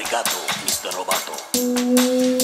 Arigato, Mr. Roboto.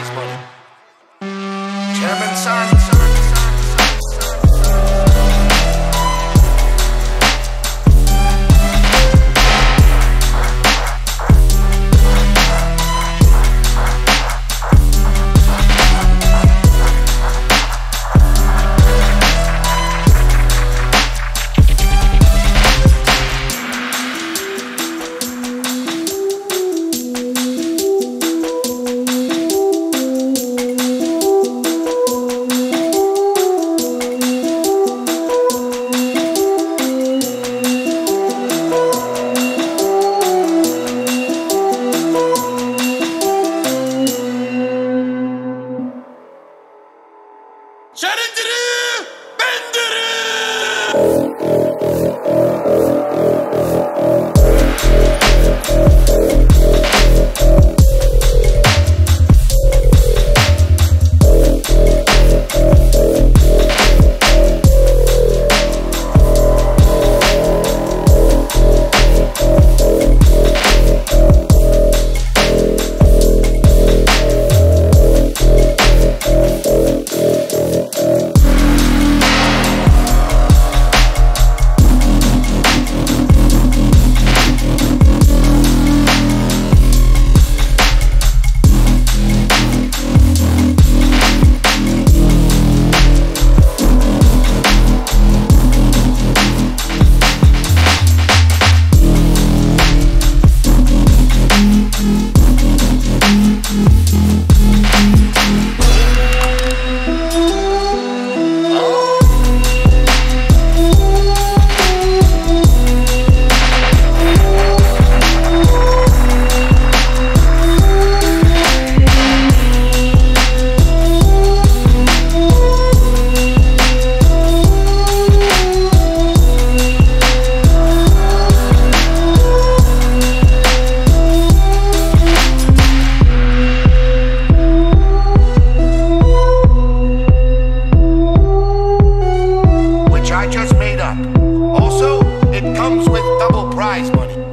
Double prize money. Şerindiri! Bendiri! Also, it comes with double prize money.